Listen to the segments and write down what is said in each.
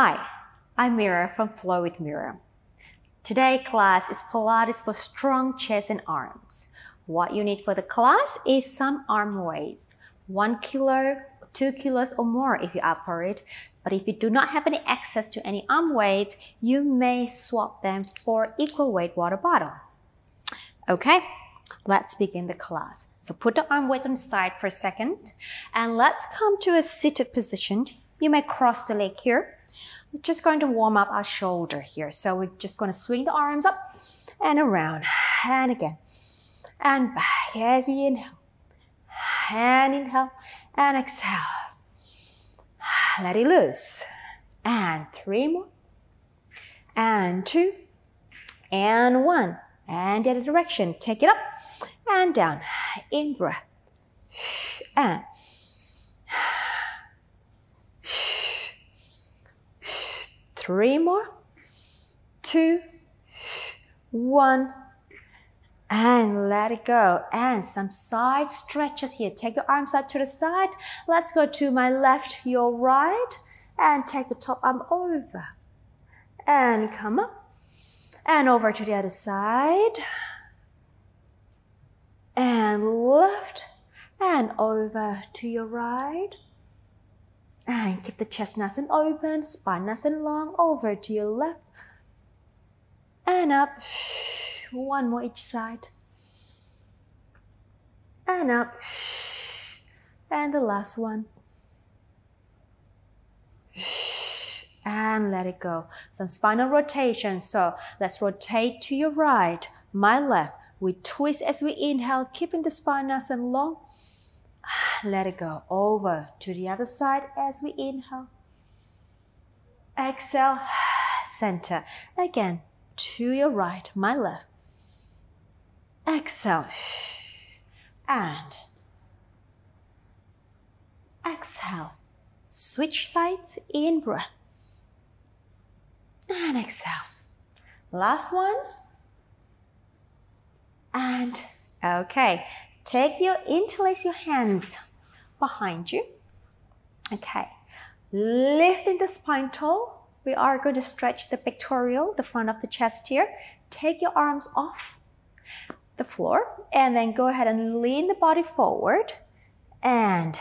Hi, I'm Mira from Flow with Mira. Today class is Pilates for strong chest and arms. What you need for the class is some arm weights, one kilo, two kilos or more if you're up for it. But if you do not have any access to any arm weights, you may swap them for equal weight water bottle. Okay, let's begin the class. So put the arm weight on the side for a second and let's come to a seated position. You may cross the leg here we're just going to warm up our shoulder here. So we're just going to swing the arms up and around and again and back as you inhale and inhale and exhale. Let it loose. And three more. And two. And one. And the other direction. Take it up and down. In breath. And Three more. Two. One. And let it go. And some side stretches here. Take your arms out to the side. Let's go to my left, your right. And take the top arm over. And come up. And over to the other side. And left. And over to your right. And keep the chest nice and open, spine nice and long, over to your left. And up. One more each side. And up. And the last one. And let it go. Some spinal rotation. So let's rotate to your right, my left. We twist as we inhale, keeping the spine nice and long. Let it go over to the other side as we inhale. Exhale, center. Again, to your right, my left. Exhale. And exhale. Switch sides, in breath. And exhale. Last one. And okay. Take your, interlace your hands behind you. Okay. Lifting the spine tall. We are going to stretch the pectoral, the front of the chest here. Take your arms off the floor and then go ahead and lean the body forward and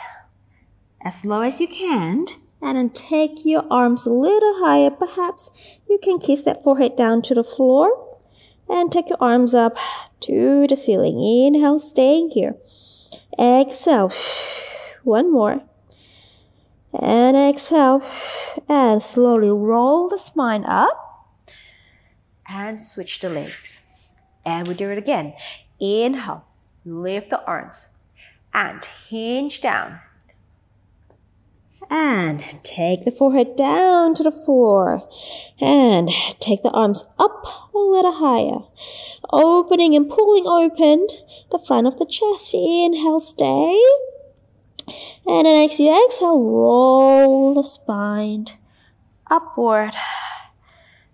as low as you can and then take your arms a little higher perhaps you can kiss that forehead down to the floor and take your arms up to the ceiling. Inhale, staying here. Exhale. One more. And exhale. And slowly roll the spine up. And switch the legs. And we do it again. Inhale. Lift the arms. And hinge down and take the forehead down to the floor. And take the arms up a little higher. Opening and pulling open the front of the chest. Inhale stay. And then as you exhale roll the spine upward.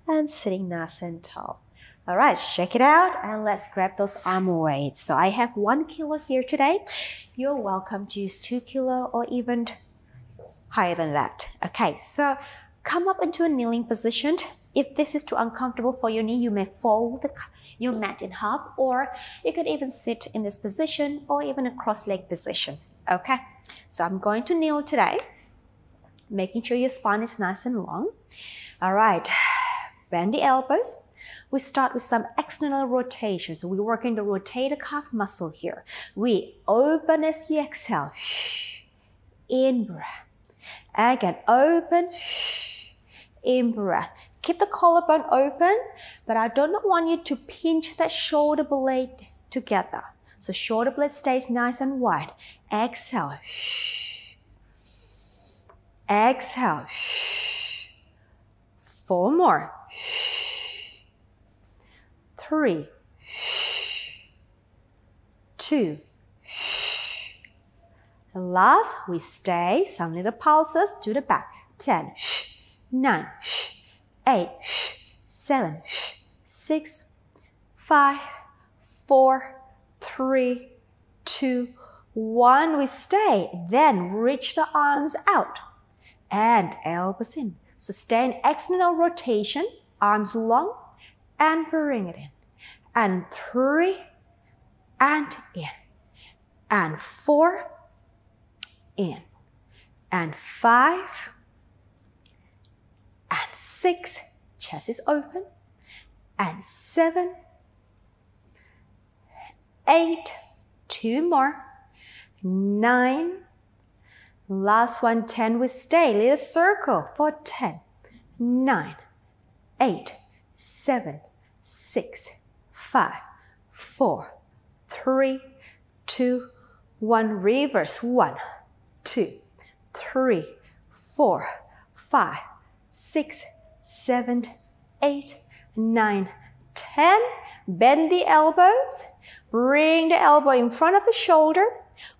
And sitting nice and tall. All right, check it out and let's grab those arm weights. So I have one kilo here today. You're welcome to use two kilo or even higher than that. Okay, so come up into a kneeling position. If this is too uncomfortable for your knee, you may fold the, your mat in half or you could even sit in this position or even a cross-leg position. Okay, so I'm going to kneel today, making sure your spine is nice and long. All right, bend the elbows. We start with some external rotation. So, we work in the rotator cuff muscle here. We open as you exhale. In breath. Again, open, in breath. Keep the collarbone open, but I do not want you to pinch that shoulder blade together. So shoulder blade stays nice and wide. Exhale. Exhale. Four more. Three. Two. Last, we stay some little pulses to the back. 10, 9, 8, 7, 6, 5, 4, 3, 2, 1. We stay. Then reach the arms out and elbows in. Sustain external rotation, arms long, and bring it in. And three, and in. And four, in. And five, and six, chest is open. And seven, eight, two more, nine, last one, ten, we stay, little circle for ten, nine, eight, seven, six, five, four, three, two, one, reverse, one, two, three, four, five, six, seven, eight, nine, ten. Bend the elbows. Bring the elbow in front of the shoulder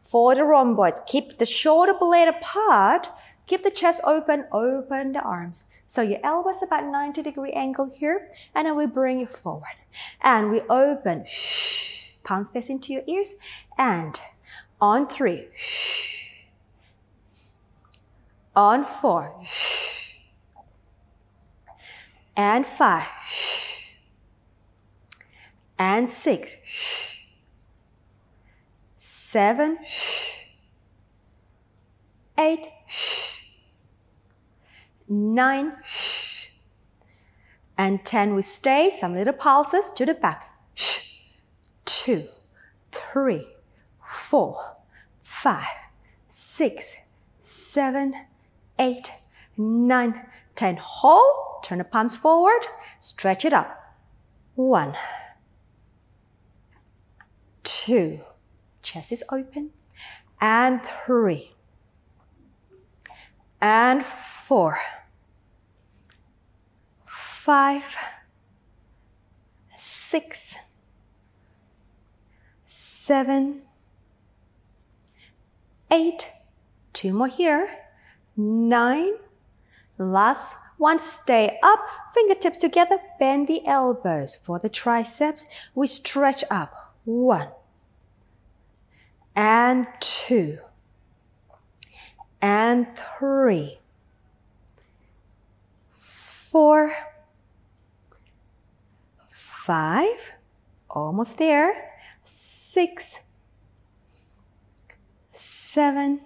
for the rhomboids. Keep the shoulder blade apart. Keep the chest open. Open the arms. So your elbows about 90 degree angle here. And then we bring it forward. And we open. Palms facing to your ears. And on three. On four. And five and six, seven, eight, nine, and 10. We stay, some little pulses to the back. Two, three, four, five, six, seven, eight, nine, ten. Hold, turn the palms forward, stretch it up. One, two, chest is open, and three, and four, five, six, seven, eight, two more here, nine, last one, stay up, fingertips together, bend the elbows for the triceps, we stretch up, one. And two. And three, four, five, almost there, six, seven,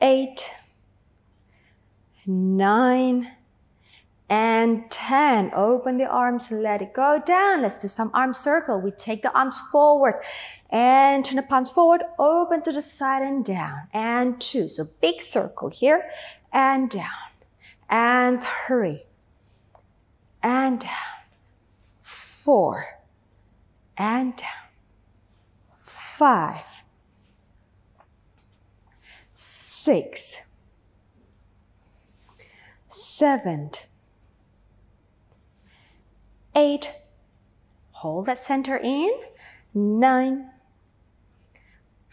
eight, nine, and 10. Open the arms, let it go down. Let's do some arm circle. We take the arms forward and turn the palms forward, open to the side and down. And two. So big circle here and down. And three. And down. Four. And down. Five. Six. Seven eight, hold that center in, nine,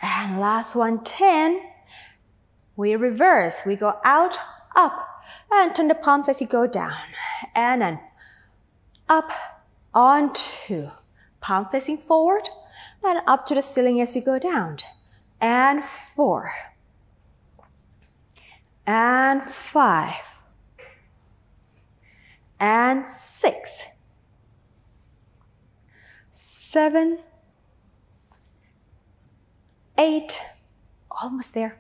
and last one, 10. We reverse, we go out, up, and turn the palms as you go down, and then up, on two, palm facing forward, and up to the ceiling as you go down, and four, and five, and six, seven, eight, almost there,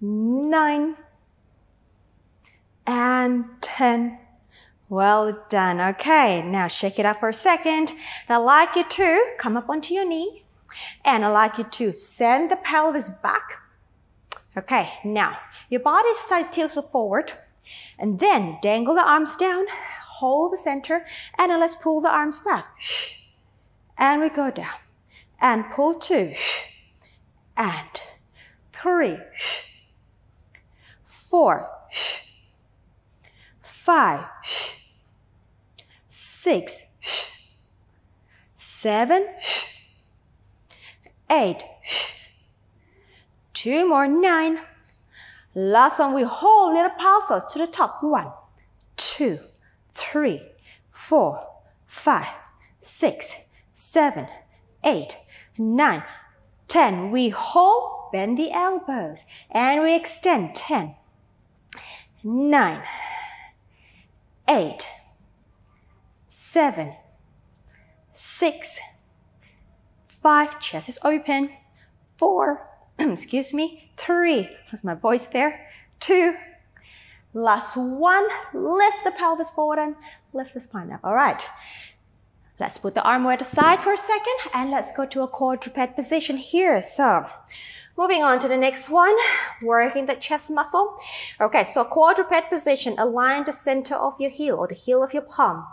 nine, and 10. Well done. Okay, now shake it up for a second. And I'd like you to come up onto your knees. And I'd like you to send the pelvis back. Okay, now your body side tilted forward. And then dangle the arms down, hold the center, and then let's pull the arms back and we go down and pull two and three, four, five, six, seven, eight, two more, nine. Last one, we hold little pulses to the top. One, two, three, four, five, six, seven, eight, nine, ten. We hold, bend the elbows, and we extend. Ten, nine, eight, seven, six, five, chest is open, four, excuse me, three, that's my voice there, two, last one, lift the pelvis forward and lift the spine up. All right. Let's put the arm weight aside for a second and let's go to a quadruped position here. So moving on to the next one, working the chest muscle. Okay, so a quadruped position, align the center of your heel or the heel of your palm.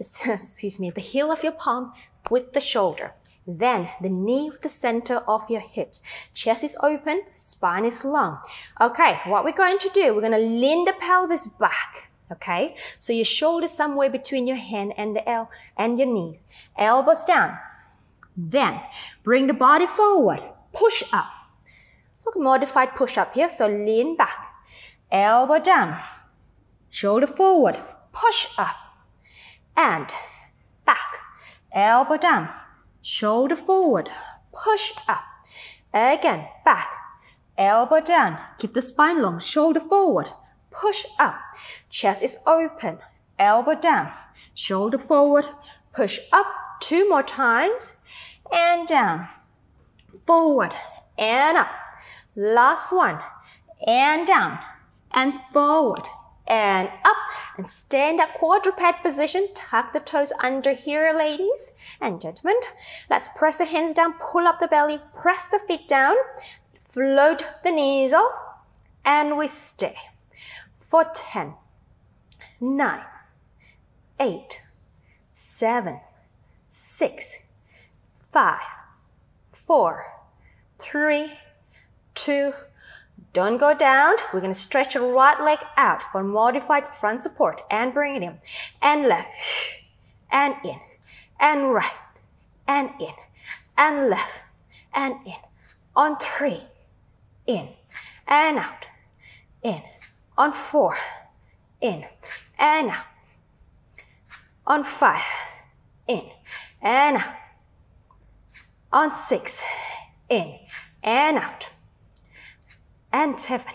excuse me, the heel of your palm with the shoulder. Then the knee with the center of your hips. Chest is open, spine is long. Okay, what we're going to do, we're going to lean the pelvis back. Okay, so your shoulders somewhere between your hand and the L and your knees. Elbows down. Then bring the body forward. Push up. So modified push up here. So lean back. Elbow down. Shoulder forward. Push up. And back. Elbow down. Shoulder forward. Push up. Again. Back. Elbow down. Keep the spine long. Shoulder forward push up. Chest is open, elbow down, shoulder forward, push up two more times, and down, forward, and up. Last one, and down, and forward, and up, and stand up quadruped position. Tuck the toes under here, ladies and gentlemen. Let's press the hands down, pull up the belly, press the feet down, float the knees off, and we stay for 10, 9, 8, 7, 6, 5, 4, 3, 2, don't go down. We're going to stretch your right leg out for modified front support and bring it in. And left, and in, and right, and in, and left, and in. On three, in, and out, in, on four, in. And out. On five, in. And out. On six, in. And out. And seven,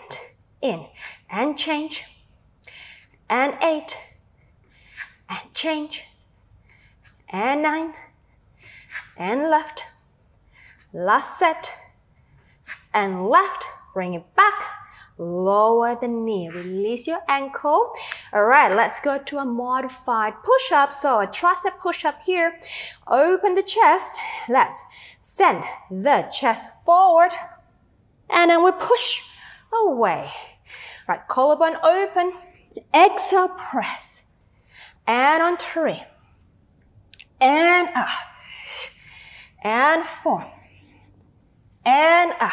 in and change. And eight, and change. And nine, and left. Last set, and left. Bring it back lower the knee, release your ankle. All right, let's go to a modified push-up. So a tricep push-up here. Open the chest. Let's send the chest forward. And then we push away. Right, collarbone open. Exhale, press. And on three. And up. And four. And up.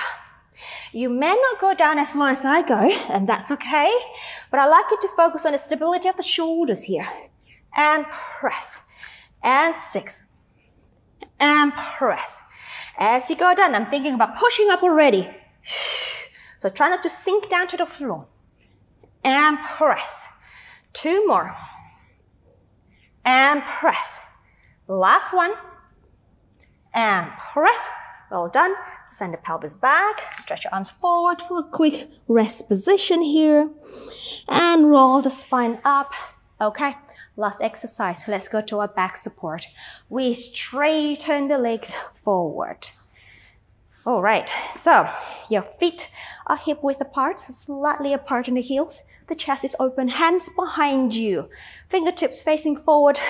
You may not go down as low as I go, and that's okay, but I like you to focus on the stability of the shoulders here. And press. And six. And press. As you go down, I'm thinking about pushing up already. So try not to sink down to the floor. And press. Two more. And press. Last one. And press. Well done. Send the pelvis back. Stretch your arms forward for a quick rest position here. And roll the spine up. Okay. Last exercise. Let's go to our back support. We straighten the legs forward. All right. So your feet are hip width apart, slightly apart in the heels. The chest is open, hands behind you, fingertips facing forward.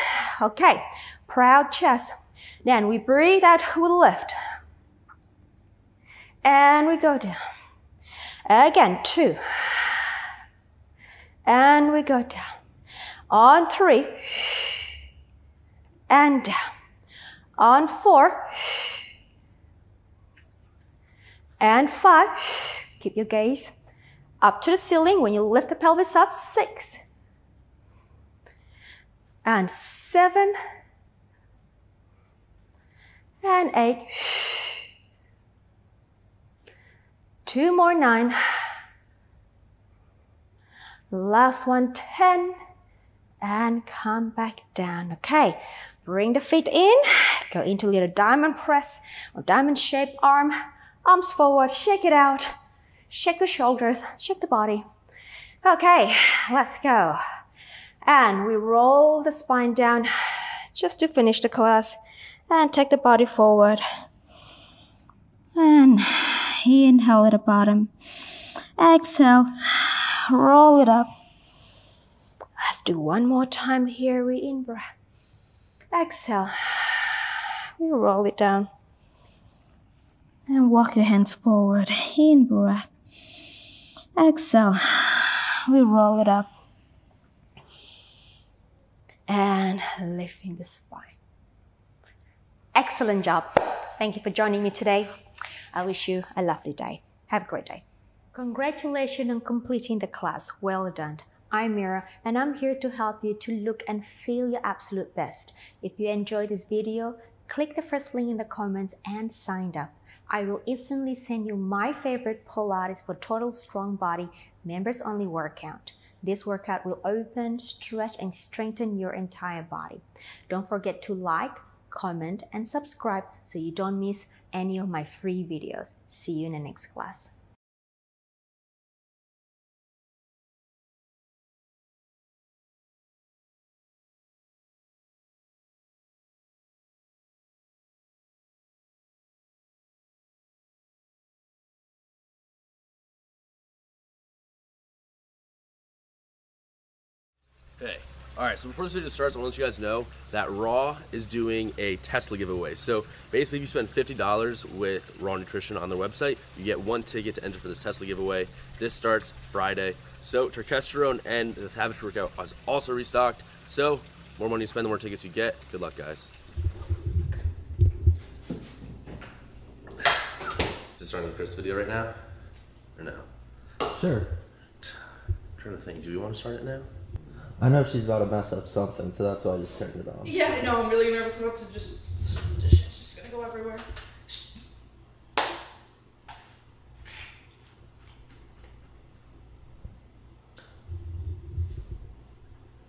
Okay. Proud chest. Then we breathe out, we lift. And we go down. Again, two. And we go down. On three. And down. On four. And five. Keep your gaze up to the ceiling when you lift the pelvis up. Six. And seven. And eight. Two more, nine. Last one, 10. And come back down. Okay, bring the feet in. Go into little diamond press or diamond shaped arm. Arms forward, shake it out. Shake the shoulders, shake the body. Okay, let's go. And we roll the spine down just to finish the class and take the body forward. And inhale at the bottom. Exhale, roll it up. Let's do one more time here. We in breath. Exhale. We roll it down. And walk your hands forward. In breath. Exhale. We roll it up. And lifting the spine. Excellent job. Thank you for joining me today. I wish you a lovely day. Have a great day. Congratulations on completing the class. Well done. I'm Mira and I'm here to help you to look and feel your absolute best. If you enjoyed this video, click the first link in the comments and sign up. I will instantly send you my favorite Pilates for total strong body members only workout. This workout will open, stretch, and strengthen your entire body. Don't forget to like, comment, and subscribe so you don't miss any of my free videos. See you in the next class. Hey. All right, so before this video starts, I want to let you guys know that Raw is doing a Tesla giveaway. So basically, if you spend $50 with Raw Nutrition on their website, you get one ticket to enter for this Tesla giveaway. This starts Friday. So Turkesterone and the Savage Workout is also restocked. So more money you spend, the more tickets you get. Good luck, guys. Is starting the Chris video right now? Or no? Sure. I'm trying to think. Do we want to start it now? I know she's about to mess up something, so that's why I just turned it on. Yeah, I know. I'm really nervous about to just. This shit's just gonna go everywhere.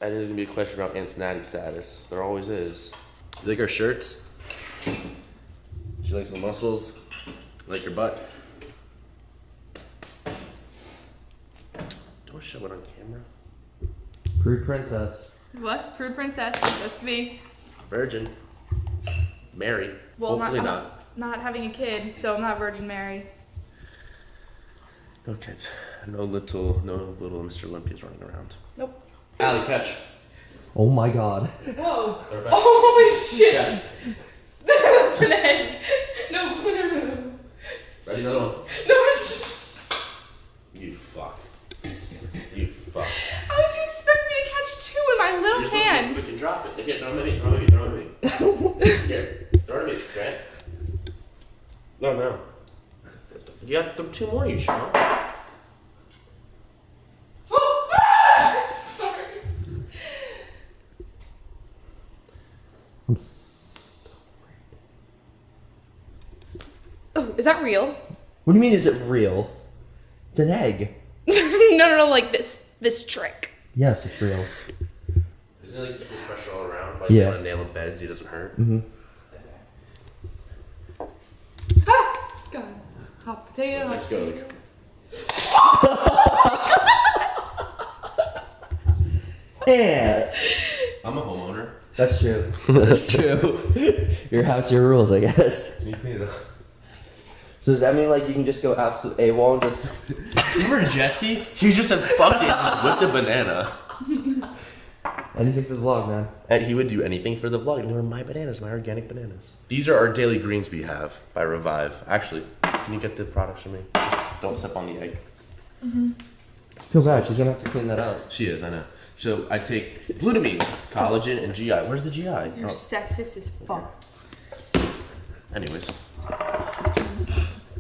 I think there's gonna be a question about Cincinnati status. There always is. You like our shirts? She likes my muscles. You like your butt. Don't show it on camera. Prude princess. What? Prude princess. That's me. Virgin. Mary. Well, Hopefully not, not. I'm not not having a kid, so I'm not Virgin Mary. No kids. No little, no little Mr. Olympia's running around. Nope. Allie, catch. Oh my god. Whoa! Throw it. Holy shit! Catch. That's an egg. No, no, no, no. Ready, another one. No, sh- You fuck. You fuck. How would you expect me to catch two in my little You're supposed to hands? Quick and drop it. Here, throw it at me. Throw it at me. Throw it at me. Here, throw it at me, Grant. No, no. You got th- two more, you schmuck. Sorry. I'm so... Oh, is that real? What do you mean, is it real? It's an egg. no, no, no, like this, this trick. Yes, it's real. Isn't it like equal pressure all around? Like Yeah. want to nail a bed so it doesn't hurt? Mm-hmm. Ah! God. Hot potato. Let's hot go. potato. Yeah. I'm a homeowner. That's true. That's true. your house, your rules, I guess. You clean it up. So does that mean like you can just go absolute AWOL and just... Remember Jesse? He just said fuck it, just whipped a banana. Anything for the vlog, man. And he would do anything for the vlog. And they were my bananas, my organic bananas. These are our daily greens we have by Revive. Actually, can you get the products for me? Just don't step on the egg. Mm-hmm. Feel bad. She's gonna have to clean that out. She is, I know. So I take glutamine, collagen, and GI. Where's the GI? You're Oh, sexist as fuck. anyways,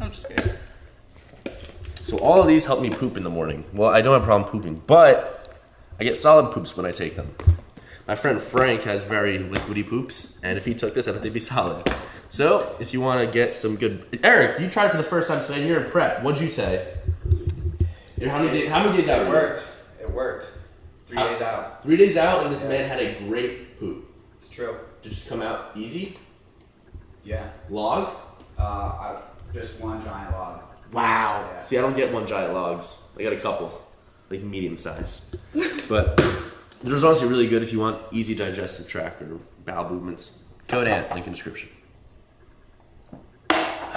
I'm just kidding. so all of these help me poop in the morning. Well, I don't have a problem pooping, but I get solid poops when I take them. My friend Frank has very liquidy poops, and if he took this, I think they'd be solid. So if you want to get some good, Eric, you tried for the first time today. You're in prep. What'd you say? How many days? How many days out? It worked. It worked. Three days out. Three days out, and this man had a great poop. It's true. Did it just come out easy? Yeah. Log? Uh, I, just one giant log. Wow. Yeah. See, I don't get one giant logs. I got a couple. Like medium size. but there's honestly really good if you want easy digestive tract or bowel movements. Code Ant, link in description.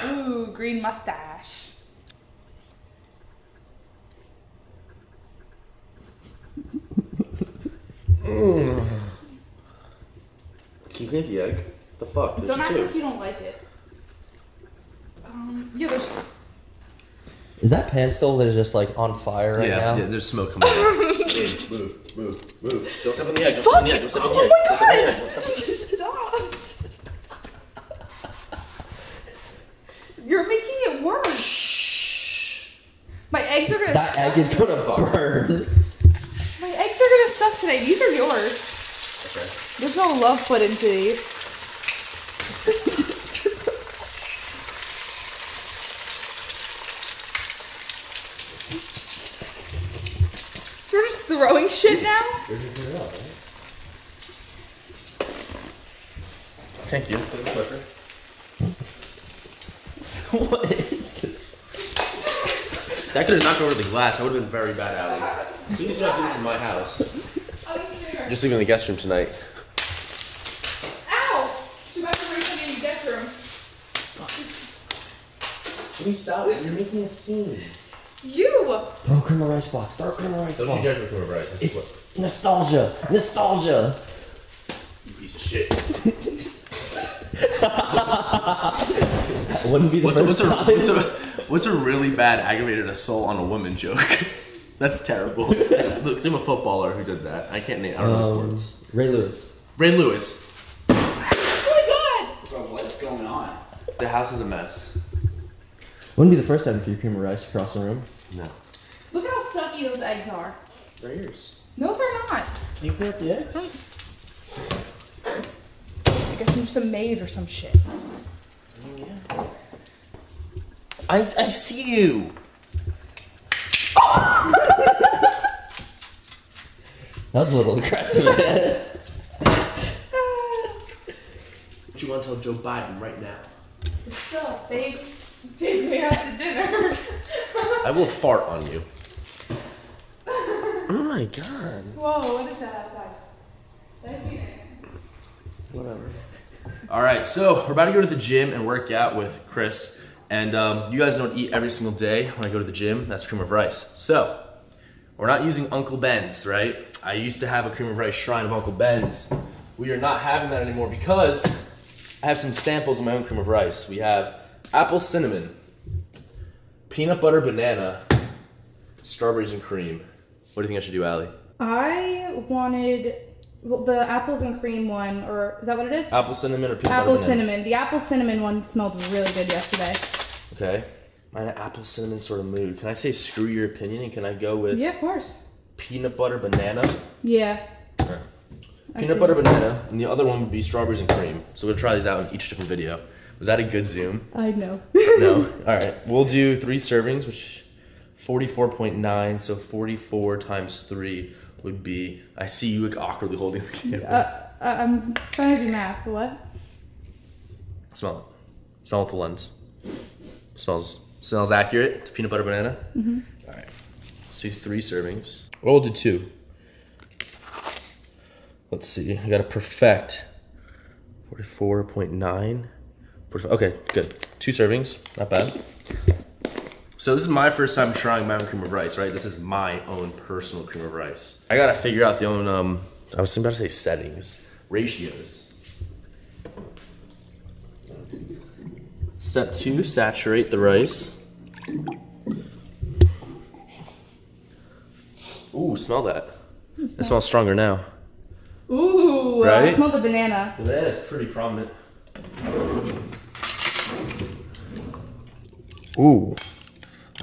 Ooh, green mustache. Can you clean the egg? The fuck? Don't act like you don't like it. Um, yeah, there's. Is that pan still that is just like on fire right yeah, now? yeah, there's smoke coming out. hey, move, move, move. Don't step on the egg. Don't step on the egg. Don't step on the Oh my Don't step on the god! egg. Don't step on the egg. Stop! You're making it worse. My eggs are gonna. That suck. egg is gonna burn. My eggs are gonna suck today. These are yours. Okay. There's no love put into these. So we're just throwing shit now? Thank you. what is this? That could have knocked over the glass. That would have been very bad, Allie. Please do not do this in my house. Oh, just leaving the guest room tonight. Ow! Too much for something in the guest room. Can you stop? You're making a scene. You! Throw criminal rice box. Throw criminal rice Don't you box. dare to come rice. I swear. It's nostalgia. Nostalgia. You piece of shit. Wouldn't be the What's a, first what's, a, time. what's, a, what's a really bad aggravated assault on a woman joke? That's terrible. Look, I'm a footballer who did that. I can't name. I don't know Um, sports. Ray Lewis. Ray Lewis. Oh my god! what's going on? The house is a mess. Wouldn't be the first time for you cream of rice across the room. No. my god! Look how sucky those eggs are. They're yours. No, they're not. Can you clean up the eggs? I guess I'm just a maid or some shit. I, I see you. That was a little aggressive. What you want to tell Joe Biden right now? What's up, babe? Take me out to dinner. I will fart on you. oh my god. Whoa, what is that outside? Did I see it? Whatever. All right, so we're about to go to the gym and work out with Chris. And um, you guys don't eat every single day when I go to the gym. That's cream of rice. So we're not using Uncle Ben's, right? I used to have a cream of rice shrine of Uncle Ben's. We are not having that anymore because I have some samples of my own cream of rice. We have apple cinnamon, peanut butter banana, strawberries and cream. What do you think I should do, Allie? I wanted well, the apples and cream one, or is that what it is? Apple cinnamon or peanut apple butter banana? cinnamon. The apple cinnamon one smelled really good yesterday. Okay. I'm in an apple cinnamon sort of mood. Can I say screw your opinion and can I go with Yeah, of course. peanut butter banana? Yeah. Peanut butter banana, and the other one would be strawberries and cream. So we'll try these out in each different video. Was that a good zoom? I know. No. All right. We'll do three servings, which 44.9. So 44 times three would be. I see you like awkwardly holding the camera. uh, uh, I'm trying to do math. What? Smell it. Smell it with the lens. Smells smells accurate to peanut butter banana. Mm-hmm. All right. Let's do three servings. Or we'll do two. Let's see. I got to perfect. 44.9. 45 Okay, good. Two servings. Not bad. So this is my first time trying my own cream of rice, right? This is my own personal cream of rice. I gotta figure out the own um I was about to say settings. Ratios. Step two, saturate the rice. Ooh, smell that. It smells stronger now. Ooh, I smell the banana. That is pretty prominent. Ooh,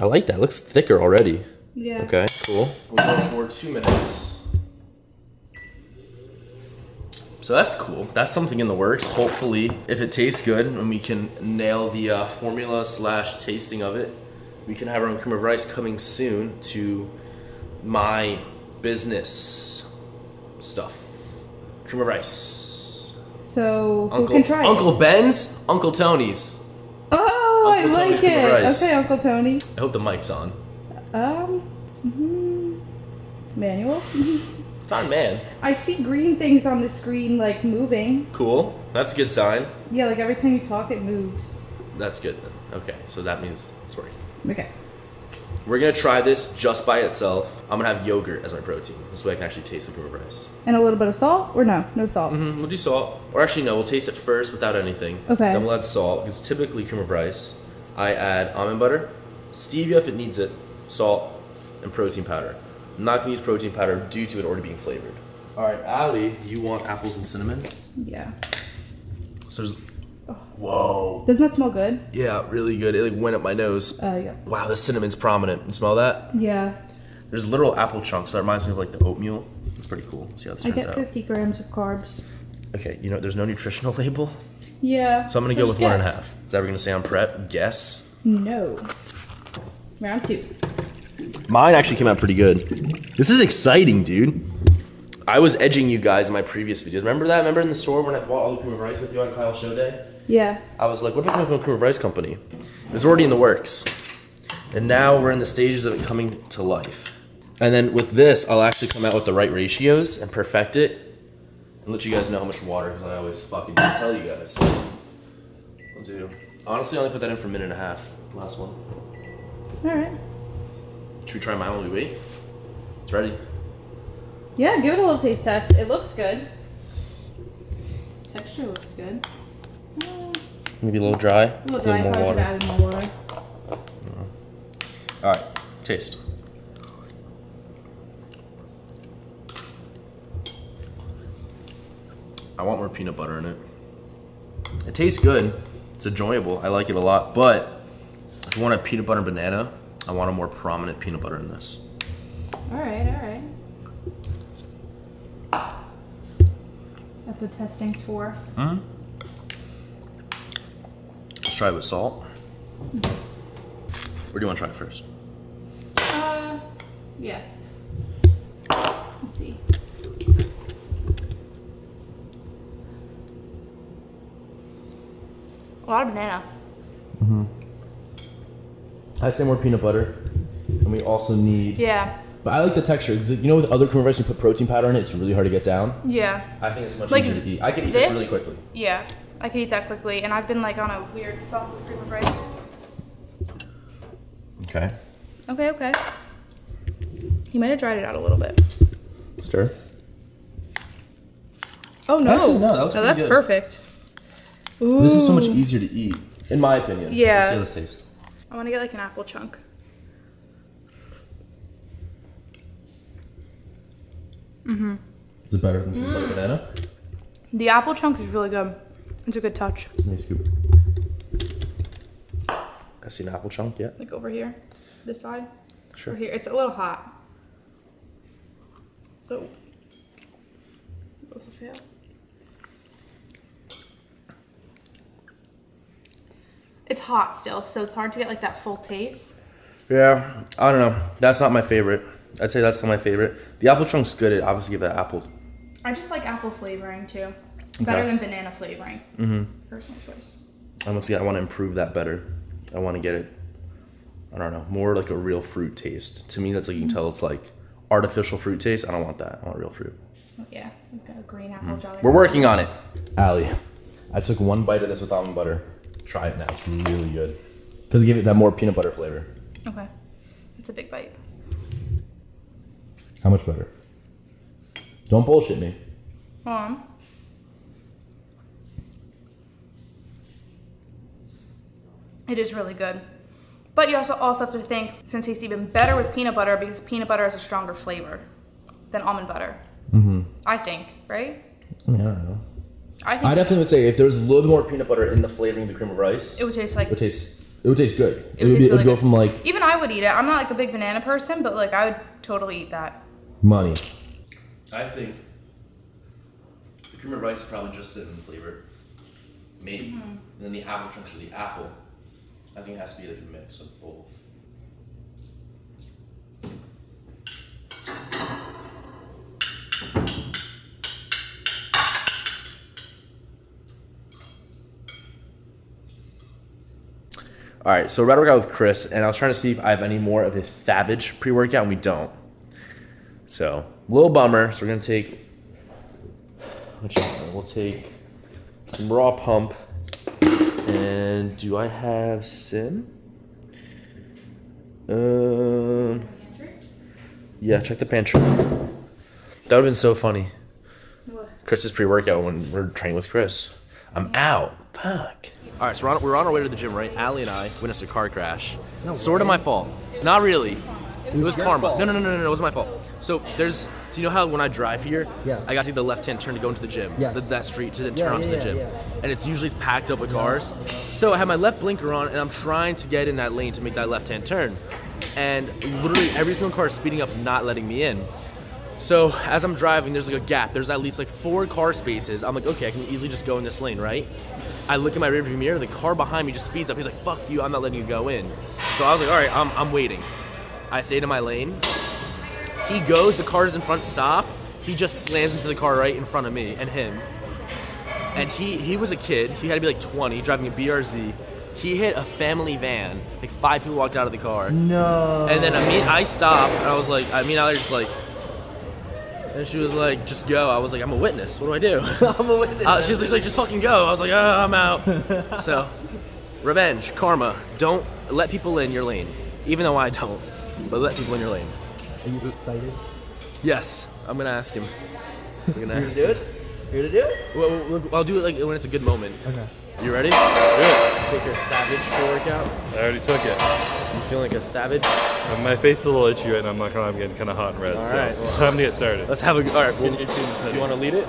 I like that. looks thicker already. Yeah. Okay, cool. We'll go for two minutes. So that's cool. That's something in the works. Hopefully, if it tastes good and we can nail the uh, formula slash tasting of it, we can have our own cream of rice coming soon to my business stuff. Cream of rice. So who Uncle can try it? Uncle Ben's, Uncle Tony's. Oh, Uncle I Tony's like it. rice. Okay, Uncle Tony. I hope the mic's on. Um. mhm. Manual? It's on man. I see green things on the screen like moving. Cool. That's a good sign. Yeah, like every time you talk, it moves. That's good. Okay, so that means it's working. Okay. We're gonna try this just by itself. I'm gonna have yogurt as my protein. This way I can actually taste the cream of rice. And a little bit of salt? Or no? No salt. Mm, we'll do salt. Or actually, no, we'll taste it first without anything. Okay. Then we'll add salt, because typically cream of rice, I add almond butter, stevia if it needs it, salt, and protein powder. I'm not gonna use protein powder due to it already being flavored. All right, Ali, you want apples and cinnamon? Yeah. So there's. Whoa. Doesn't that smell good? Yeah, really good. It like went up my nose. Uh, yeah. Wow, the cinnamon's prominent. You smell that? Yeah. There's literal apple chunks. That reminds me of like the oatmeal. It's pretty cool. Let's see how this I turns get 50 grams of carbs. Okay, you know, there's no nutritional label. Yeah. So I'm gonna go with just one and a guess. half. Is that what we're gonna say on prep? Guess. No. Round two. Mine actually came out pretty good. This is exciting, dude. I was edging you guys in my previous videos. Remember that? Remember in the store when I bought all the cream of rice with you on Kyle Show Day? Yeah. I was like, what if I come up with a cream of rice company? It was already in the works. And now we're in the stages of it coming to life. And then with this, I'll actually come out with the right ratios and perfect it and let you guys know how much water, because I always fucking tell you guys. I'll do. Honestly, I only put that in for a minute and a half. Last one. All right. Should we try mine while we wait? It's ready. Yeah, give it a little taste test. It looks good. Texture looks good. Mm, Maybe a little dry. A little dry. more Probably should water. add more water. All right, taste. I want more peanut butter in it. It tastes good. It's enjoyable. I like it a lot. But if you want a peanut butter banana, I want a more prominent peanut butter in this. All right. All right. That's what testing's for. Let's try it with salt. Or do you want to try it first? Uh, yeah. Let's see. A lot of banana. Mhm. I say more peanut butter, and we also need. Yeah. But I like the texture. 'cause, you know, with other cream of rice, you put protein powder in it. It's really hard to get down. Yeah. I think it's much Like easier to eat. I can eat this? this really quickly. Yeah. I could eat that quickly, and I've been like on a weird fuck with cream of rice. Okay. Okay, okay. You might have dried it out a little bit. Stir. Oh no! Actually, no, that looks no, that's good. perfect. Ooh. This is so much easier to eat, in my opinion. Yeah. Let's see how this tastes. I want to get like an apple chunk. Mm-hmm. Is it better than Mm. banana? The apple chunk is really good. It's a good touch. Let me scoop. I see an apple chunk, yeah. Like over here, this side. Sure. Or here. It's a little hot. Oh. That was a fail. It's hot still, so it's hard to get like that full taste. Yeah, I don't know. That's not my favorite. I'd say that's not my favorite. The apple chunk's good. It obviously give that apple. I just like apple flavoring too. Better than banana flavoring. Mm-hmm. Personal choice. Again, I want to improve that better. I want to get it. I don't know, more like a real fruit taste. To me, that's like you can tell it's like artificial fruit taste. I don't want that. I want real fruit. Oh, yeah, we've got a green apple jelly. We're working on it. Allie, I took one bite of this with almond butter. Try it now. It's really good. Because it gave it that more peanut butter flavor. Okay. It's a big bite. How much better? Don't bullshit me. Um. It is really good. But you also also have to think it's gonna even better with peanut butter because peanut butter has a stronger flavor than almond butter. Mm-hmm. I think, right? I mean, I don't know. I think I definitely would say if there was a little bit more peanut butter in the flavoring of the cream of rice, it would taste it like would taste. It would taste good. It would taste be, really it'd go good. from like even I would eat it. I'm not like a big banana person, but like I would totally eat that. money. I think the cream of rice is probably just cinnamon flavor. Maybe. And then the apple chunks are the apple. I think it has to be like a mix of both. All right, so we're about to work out with Chris, and I was trying to see if I have any more of his Savage pre-workout, and we don't. So, little bummer. So we're gonna take. Which? We'll take some raw pump. And do I have sim? Um. Yeah, check the pantry. That would have been so funny. Chris's pre-workout when we're training with Chris. I'm out. Fuck. All right, so we're on, we're on our way to the gym, right? Allie and I witnessed a car crash. sort of my fault. It's not really. It was, karma. No, no, no, no, no, no, it wasn't my fault. So there's, do you know how when I drive here, Yes. I got to take the left-hand turn to go into the gym, Yes. the, that street to then Yeah, turn onto yeah, the gym, yeah, yeah. and it's usually packed up with cars. So I have my left blinker on, and I'm trying to get in that lane to make that left-hand turn, and literally every single car is speeding up, not letting me in. So as I'm driving, there's like a gap. There's at least like four car spaces. I'm like, okay, I can easily just go in this lane, right? I look in my rearview mirror. The car behind me just speeds up. He's like, "Fuck you! I'm not letting you go in." So I was like, "All right, I'm, I'm waiting." I stayed in my lane. He goes. The cars in front stop. He just slams into the car right in front of me and him. And he he was a kid. He had to be like 20, driving a BRZ. He hit a family van. Like five people walked out of the car. No. And then I mean, I stopped, and I was like, I mean, I was just like, and she was like, just go. I was like, I'm a witness. What do I do? I'm a witness. Uh, she's just like, just fucking go. I was like, oh, I'm out. so, revenge, karma. Don't let people in your lane, even though I don't. But let people in your lane. Are you excited? Yes, I'm gonna ask him. I'm gonna Here ask to do him. it? gonna do it? Well, well, I'll do it like when it's a good moment. Okay. You ready? Good. Take your savage pre-workout. I already took it. You feeling like a savage? Uh, My face is a little itchy right now. I'm not gonna lie, I'm getting kind of hot and red. All so right, well- time to get started. Let's have a. All right. Well, Get your you want to lead it?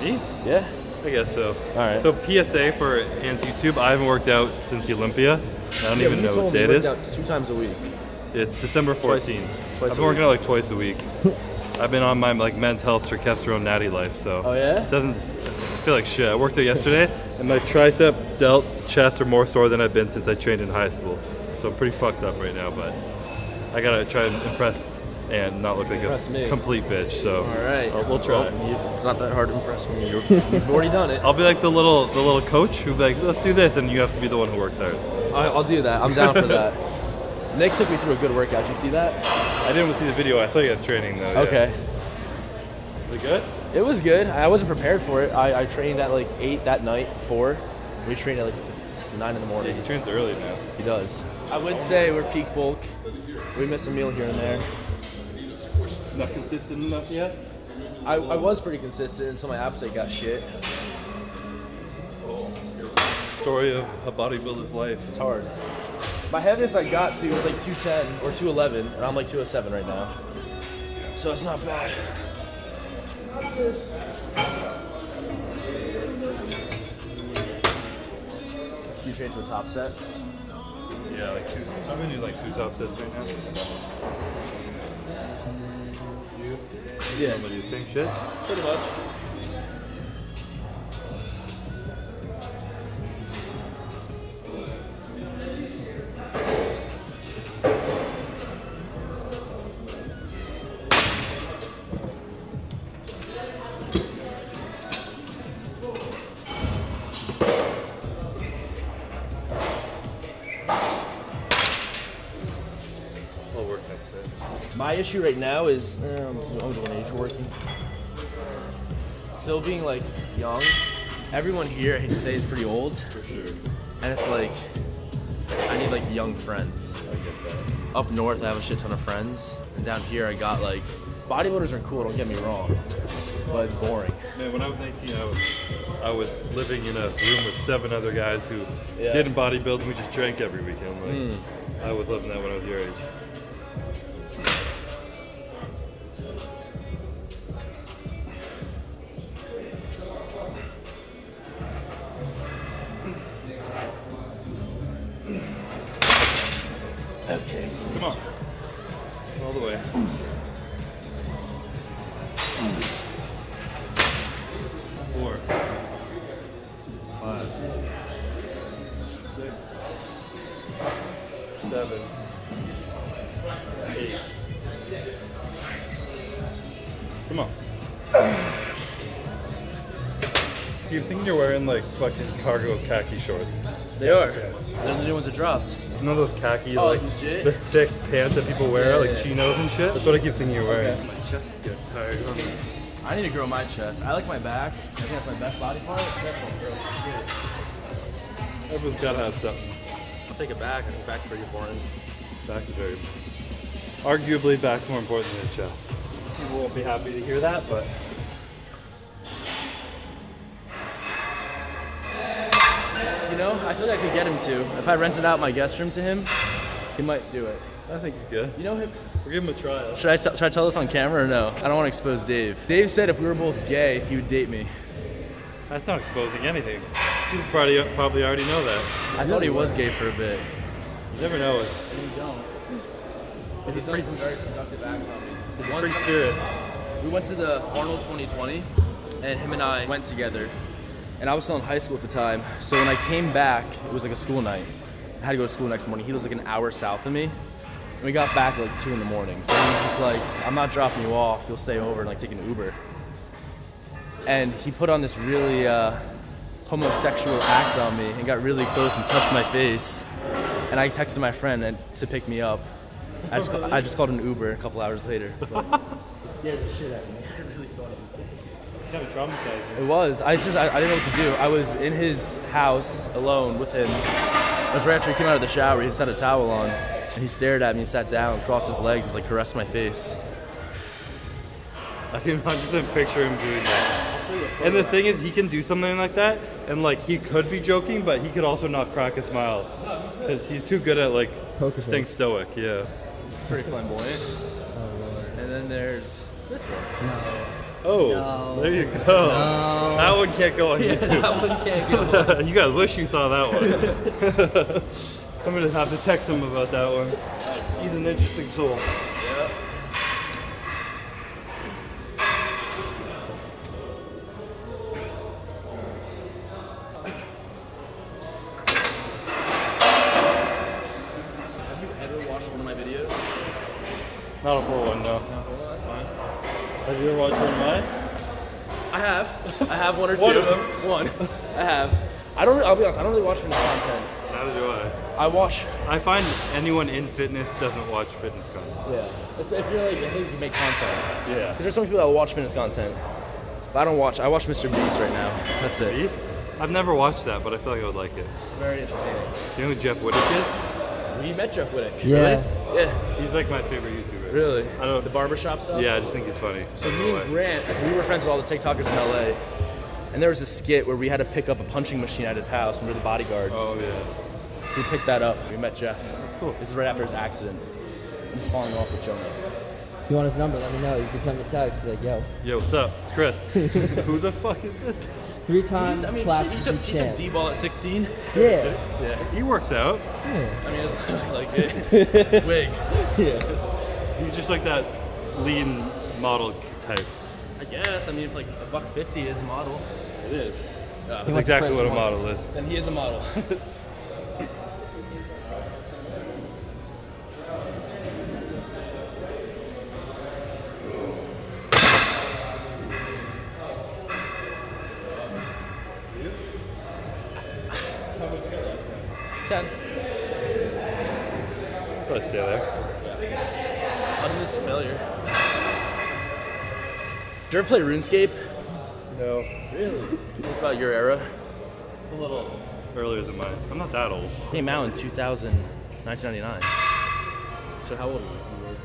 Me? Yeah. I guess so. All right. So PSA for Ant's YouTube. I haven't worked out since the Olympia. I don't even know what day it is. two times a week. It's December Twice- twice I've been working out like twice a week. I've been on my like men's health Turkesterone natty life, so Oh, yeah? it doesn't I feel like shit. I worked out yesterday, and my tricep, delt, chest are more sore than I've been since I trained in high school. So I'm pretty fucked up right now, but I gotta try and impress and not look like Impress a me. complete bitch. So All right. I'll- we'll try. Well, you- it's not that hard to impress me. You're, you've already done it. I'll be like the little the little coach who'll be like, let's do this, and you have to be the one who works hard. I, I'll do that. I'm down for that. Nick took me through a good workout. You see that? I didn't see the video. I saw you at training though. yeah. Okay. Was it good? It was good. I wasn't prepared for it. I, I trained at like eight that night. Four. We trained at like six, nine in the Yeah, morning. he trains early now. He does. I would say we're peak bulk. We miss a meal here and there. Not consistent enough yet. I, I was pretty consistent until my appetite got shit. Story of a bodybuilder's life. It's hard. My heaviest I got to was like 210 or 211, and I'm like 207 right now. So it's not bad. You train to a top set? Yeah, like two. I'm gonna do like two top sets right now. You? Yeah. Gonna the same shit. Pretty much. Issue right now is um, I'm just gonna age for working. Still being like young. Everyone here, I hate to say, is pretty old, For sure. and it's like I need like young friends. I get that. Up north, I have a shit ton of friends, and down here, I got like bodybuilders are cool. Don't get me wrong, but it's boring. Man, when I was 19, I was, I was living in a room with seven other guys who Yeah. didn't bodybuild and we just drank every weekend. Like, Mm. I was loving that when I was your age. Fucking cargo khaki shorts. They are. They're the new ones that dropped. You know those khaki, Oh, like legit? the thick pants that people wear, Yeah, like yeah. chinos and shit? That's what I keep thinking you're wearing. My chest is getting tired. I need to grow my chest. I like my back. I think that's my best body part. Chest won't grow for shit. Everyone's gotta have something. I'll take it back. I think back's pretty important. Back is very Arguably, back's more important than the chest. People won't be happy to hear that, but I feel like I could get him to. If I rented out my guest room to him, he might do it. I think you could. You know him? We'll give him a try. Should I, should I tell this on camera or no? I don't want to expose Dave. Dave said if we were both gay, he would date me. That's not exposing anything. People probably probably already know that. I thought he was gay for a bit. You never know it. He's done some very seductive acts on me. One Free time- spirit. We went to the Arnold 2020, and him and I went together. And I was still in high school at the time, so when I came back, it was like a school night. I had to go to school next morning. He lives like an hour south of me. And we got back like two in the morning. So he was just like, I'm not dropping you off. You'll stay over and like take an Uber. And he put on this really uh, homosexual act on me and got really close and touched my face. And I texted my friend and, to pick me up. I just, I just called an Uber a couple hours later. But it scared the shit out of me. I really thought it was gay. Kind of traumatizing. It was. I just I, I didn't know what to do. I was in his house alone with him. It was right after he came out of the shower. He just had a towel on. And he stared at me, He sat down, crossed his legs, and like caressed my face. I can 100% picture him doing that. And the thing is, he can do something like that, and like he could be joking, but he could also not crack a smile because he's too good at like Poker staying stoic. Yeah. Pretty flamboyant. Oh, and then there's this one. Oh, there you go. That one can't go on YouTube. That one can't go. you guys wish you saw that one. I'm gonna have to text him about that one. He's an interesting soul. Have you ever watched one of my videos? Not a full Have you ever watched one of mine? I have. I have one or two. One of them. One. I have. I don't. I'll be honest. I don't really watch fitness content. Neither do I. I watch. I find anyone in fitness doesn't watch fitness content. Yeah. If you're like, I think you make content. Yeah. Because there's some people that will watch fitness content. But I don't watch. I watch Mr. Beast right now. That's it. Beast? I've never watched that, but I feel like I would like it. It's very entertaining. Do you know who Jeff Wittek is? We met Jeff Wittek. Yeah. Yeah. He's like my favorite YouTuber. Really? I don't. Know. The barbershop stuff? Yeah, I just think he's funny. So me and. Grant, like, we were friends with all the TikTokers in LA. And there was a skit where we had to pick up a punching machine at his house and we were the bodyguards. Oh yeah. So we picked that up. We met Jeff. cool. This is right after his accident. He's falling off with Jonah. If you want his number, let me know. You can send me a text. Be like, yo, Yo, what's up? It's Chris. who the fuck is this? three-time I mean, class he, took, he took champ. D-ball at 16. Yeah. Yeah. He works out. Yeah. I mean, it's like it. Twig. Yeah. He's just like that lean model type. I guess. I mean, if like a buck 50 is a model. It is. Uh, That's exactly what a model is. then he is a model. you ever play RuneScape? No. Really? It's about your era. A little earlier than mine. I'm not that old. Came out in 2000, 1999. So how old are you?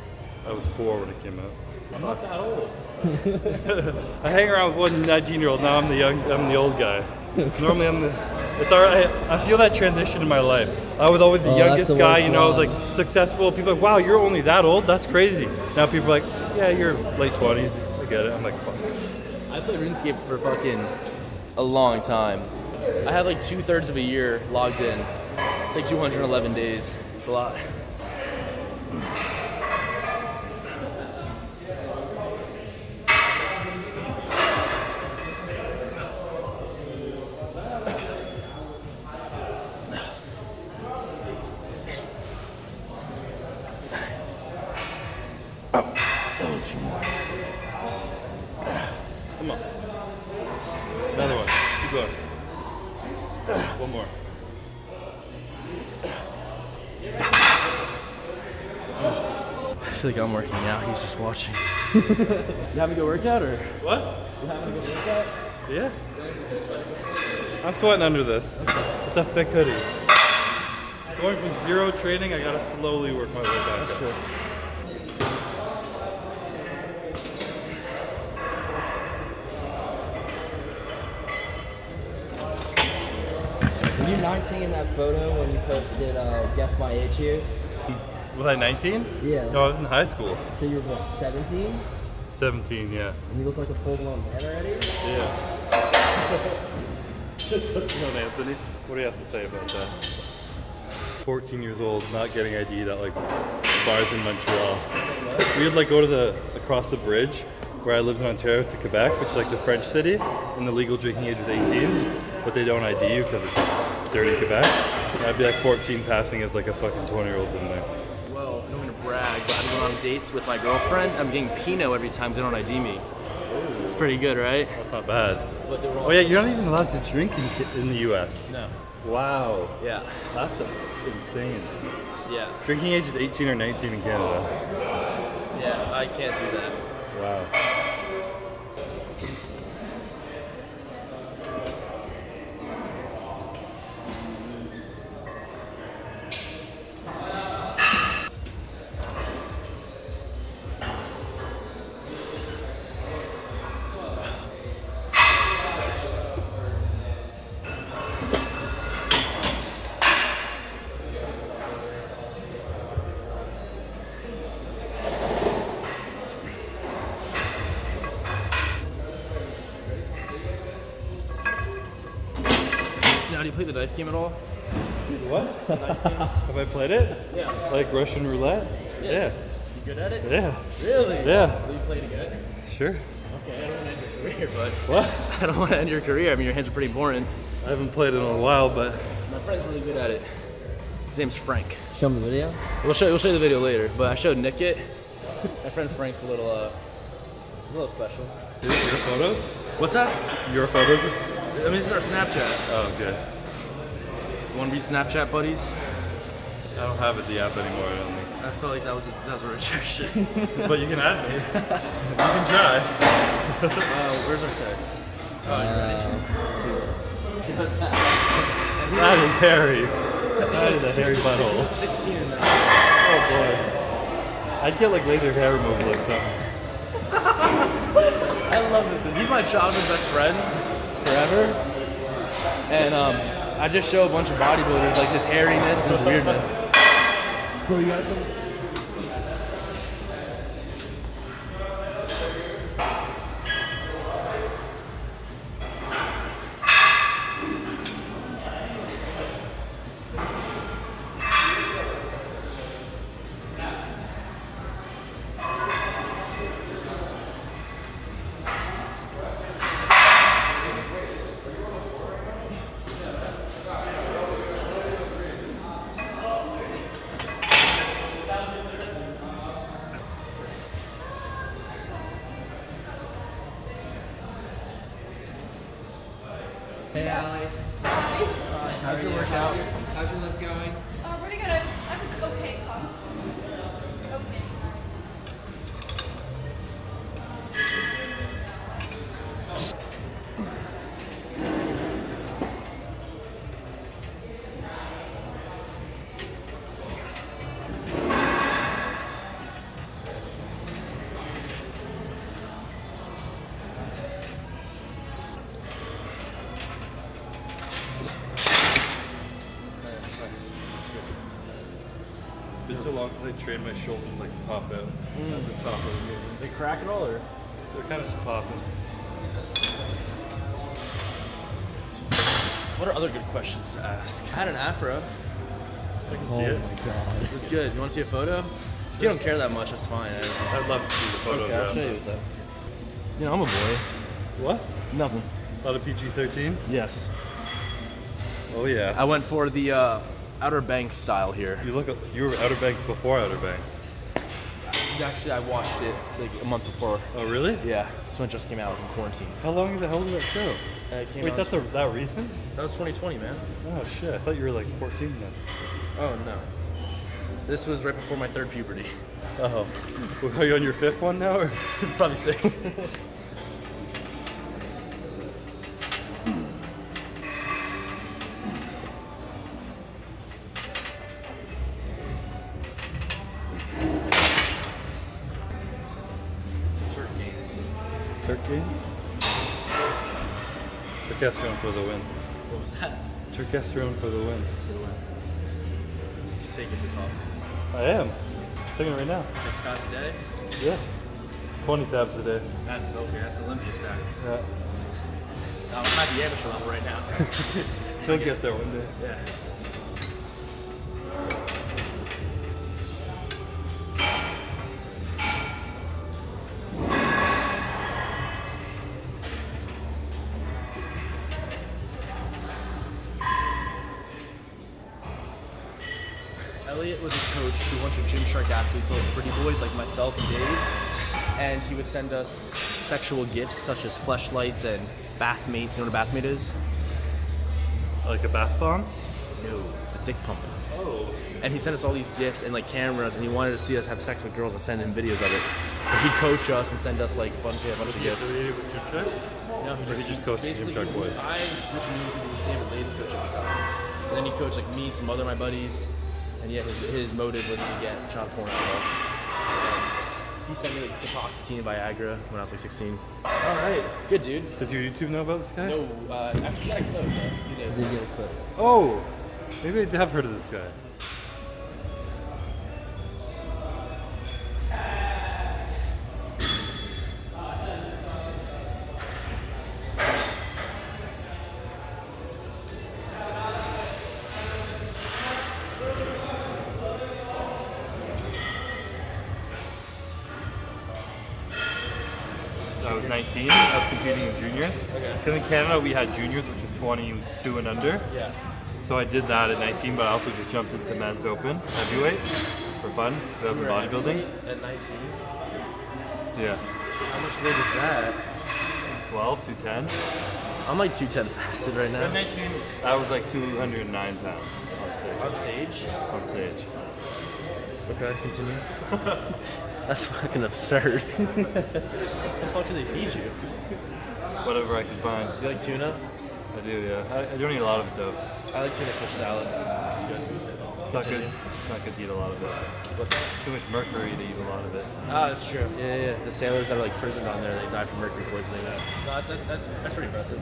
I was four when it came out. I'm not that old. I hang around with one 19 year old. Now I'm the young. I'm the old guy. Normally I'm the. It's alright. I feel that transition in my life. I was always the Oh, youngest the guy, you know, one. like successful. People are like, wow, you're only that old? That's crazy. Now people are like, yeah, you're late 20s. It. I'm like, fuck. I played RuneScape for fucking a long time. I had like two thirds of a year logged in. It's like 211 days. It's a lot. One more. I feel like I'm working out. He's just watching. You having a good workout or? What? You having a good workout? Yeah. I'm sweating under this. It's a thick hoodie. Going from zero training, I gotta slowly work my way back up. Were 19 in that photo when you posted uh, Guess My Age here? Was I 19? Yeah. No, I was in high school. So you were what, 17? 17, yeah. And you look like a full-blown man already? Yeah. no, Anthony. What do you have to say about that? 14 years old, not getting ID'd at like bars in Montreal. We would like go to the across the bridge where I lived in Ontario to Quebec, which is like the French city, and the legal drinking age is 18, but they don't ID you because it's dirty Quebec. I'd be like 14 passing as like a fucking 20 year old in there. Well, I don't want to brag, but I've been on dates with my girlfriend. I'm getting Pinot every time they don't ID me. It's pretty good, right? That's not bad. Oh yeah, you're not even allowed to drink in, in the U.S. No. Wow, Yeah. that's a, insane. Yeah. Drinking age is 18 or 19 in Canada. Yeah. I can't do that. Wow. The knife game at all? What? Have I played it? Yeah. Like Russian roulette? Yeah. You good at it? Yeah. Really? Yeah. Will you play it again? Sure. Okay, I don't want to end your career, but What? I don't want to end your career. I mean, your hands are pretty boring. I haven't played it in a while, but My friend's really good at it. His name's Frank. Show me the video. We'll show we'll show you the video later. But I showed Nick it. My friend Frank's a little uh, a little special. your photos? What's that? Your photos? I mean, this is our Snapchat. Oh, okay. Want to be Snapchat buddies? I don't have it the app anymore. I don't think. I felt like that was a, that was a rejection. But you can add me. you can try. uh, where's our text? That is hairy. That is a hairy butthole. 16 in that. Oh boy. I'd get like laser hair removal or something. I love this. He's my childhood best friend forever. And um, I just show a bunch of bodybuilders like his hairiness and his weirdness. Bro, you got some? Had an afro. I can see it. my god. It was good. You want to see a photo? If you don't care that much, that's fine. I- I'd love to see the photo. Okay, I'll show you though. You know, I'm a boy. What? Nothing. A lot of PG-13? Yes. Oh yeah. I went for the uh, Outer Banks style here. You look. You were Outer Banks before Outer Banks. Actually I watched it like a month before. Oh, really? Yeah, this one just came out. I was in quarantine. How long the hell was that show? Uh, it came Wait, that's a, that recent? that was 2020, man. Oh shit! I thought you were like 14 then. Oh no, this was right before my third puberty. Oh, are you on your fifth one now? Or? Probably six. for the win. What was that? Turkesterone for the win. You take it this off season. I am. taking it right now. Six shots a day. Yeah. 20 tabs a day. That's okay. That's the Olympia stack. Yeah. I'm at the amateur level right now. She'll get there one day. yeah. Athletes, little pretty boys like myself and Dave, and he would send us sexual gifts such as fleshlights and bath mates. You know what a bath mate is? Like a bath bomb? No, it's a dick pump. Oh. And he sent us all these gifts and like cameras, and he wanted to see us have sex with girls and send him videos of it. But he'd coach us and send us like bunch, yeah, a bunch of gifts. Affiliated with Gymshark? No, Or he just coached basically, Gymshark boys? I just knew because he was the same with Lane's coach at the time. And then he coached like me, some other of my buddies, and yet his, his motive was to get child porn out of us. And he sent me like Dapoxetine and Viagra when I was like 16. All right. Good dude. Did your YouTube know about this guy? No, uh, actually got exposed though. He did. Did get exposed. Oh, maybe I have heard of this guy. Because in Canada we had juniors, which was 22 and under. Yeah. So I did that at 19, but I also just jumped into the men's open heavyweight for fun, for You were bodybuilding. At 19. Yeah, How much weight is that? 12 to 10. I'm like 210 fasted right now. At 19, I was like 209 pounds On stage? on stage. Okay, continue. That's fucking absurd. what the fuck do they feed you? Whatever I can find. You like tuna? I do, yeah. I, I don't eat a lot of it though. I like tuna fish salad. It's good. It's not good. It's not good to eat a lot of it. What's? Too much mercury to eat a lot of it. Ah, that's true. Yeah, yeah, yeah. The sailors that are like prisoned on there, they die from mercury poisoning. No, that's, that's, that's, that's pretty impressive.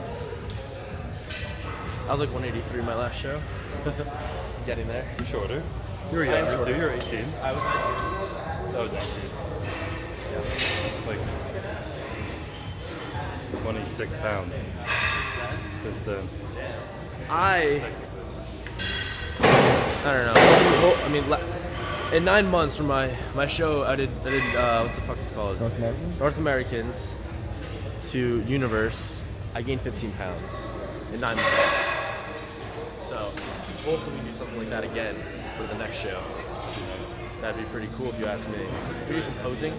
I was like 183 my last show. Getting there. You're shorter. You're younger shorter. You're 18. I was 19. That was 19. Like 26 pounds. It's, uh, I I don't know. I mean, la- in nine months from my my show, I did I did uh, what's the fuck is it called North Americans? North Americans to Universe. I gained 15 pounds in nine months. So hopefully we do something like that again for the next show. That'd be pretty cool if you ask me. We're using posing.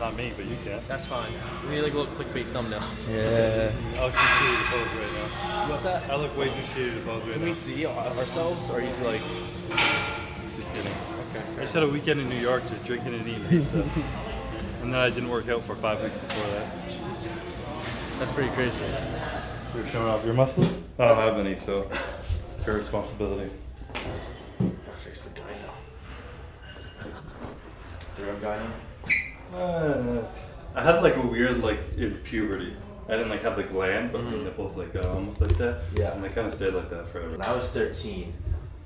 Not me, but you can. That's fine. We need like a little clickbait thumbnail. Yeah. I look too shitty to pose right now. What's that? I look way too shitty to pose right Can now. we see ourselves, or are you two like? Just kidding. Okay. I just had a weekend in New York just drinking and eating pizza. and then I didn't work out for five weeks before that. Jesus. That's pretty crazy. You're showing off your muscles? I don't have any, so it's your responsibility. Gotta fix the guy now. Do you have gyno? Uh, I had like a weird like in puberty. I didn't like have the gland, but my nipples like uh, almost like that. Yeah. And they kind of stayed like that forever. When I was 13,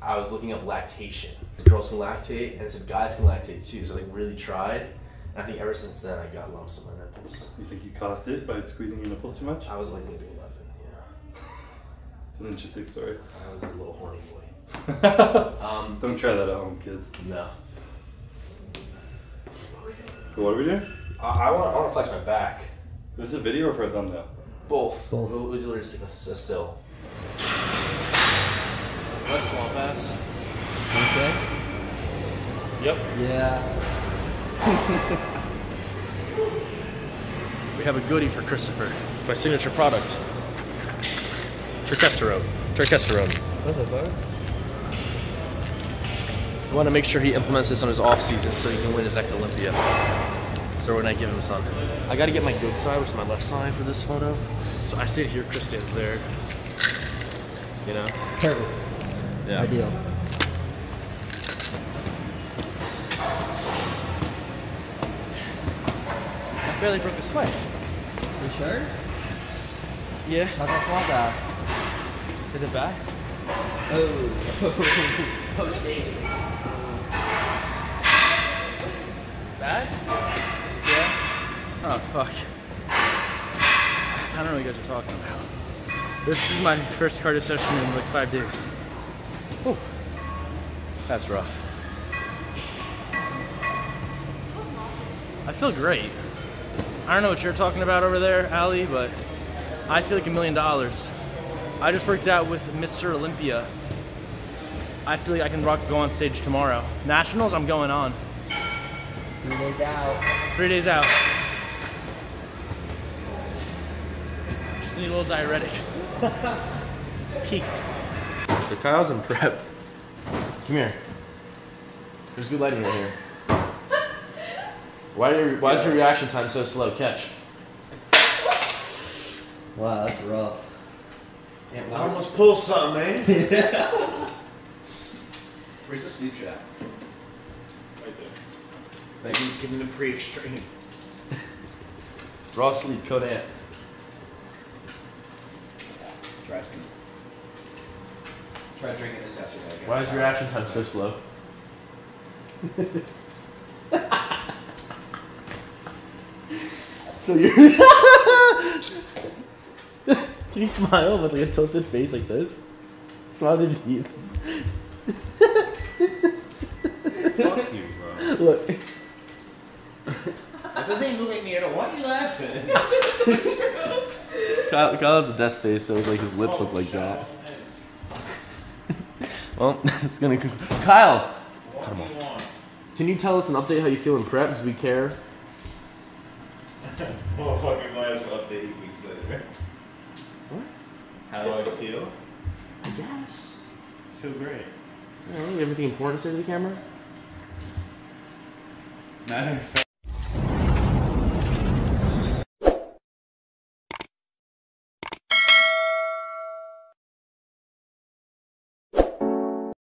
I was looking up lactation. Girls can lactate, and said guys can lactate too. So I like really tried. And I think ever since then, I got lumps in my nipples. You think you caused it by squeezing your nipples too much? I was like maybe 11, yeah. It's an interesting story. I was a little horny boy. Um, Don't try that at home, kids. no. So what are we doing? I, I want I want to flex my back. This is a video or for a thumbnail? Both. Both. We'll, we'll do just like a, a still. What swamp ass? You say? Yep. Yeah. we have a goodie for Christopher. My signature product. Trichesterone. Trichesterone. What's the fuck? I want to make sure he implements this on his off season so he can win his next Olympia. So when I give him some, I got to get my good side, which is my left side for this photo. So I sit here, Chris stands there. You know? Perfect. Yeah. Ideal. I barely broke a sweat. You sure? Yeah. How's that swamp ass? Is it bad? Oh. okay. Bad? Yeah. Oh fuck. I don't know what you guys are talking about. This is my first cardio session in like five days. Whew. That's rough. I feel great. I don't know what you're talking about over there, Ali, but I feel like a million dollars. I just worked out with Mr. Olympia. I feel like I can rock go on stage tomorrow. Nationals, I'm going on. Three days out. Three days out. Just need a little diuretic. Peaked. The Kyle's in prep. Come here. There's good lighting right here. Why, are, why is your reaction time so slow? Catch. Wow, that's rough. I almost pulled something, man. Where's the sleep trap? Like he's getting the pretty extreme. Raw sleep, code ant. Try some. Try drinking this after that. Why is your reaction time so slow? so you're. Can you smile with like a tilted face like this? Smile to your teeth. Fuck you, bro. Look. That doesn't even look at me at all. Why are you laughing? Kyle, Kyle has a death face, so it's like his lips oh, look like that. well, it's gonna. conclude. Kyle, come on. Can you tell us an update how you feel in prep? Because we care. Motherfucking might as well update eight weeks later. What? How do I feel? I guess. I feel great. Yeah, you have anything important to say to the camera? Matter of fact.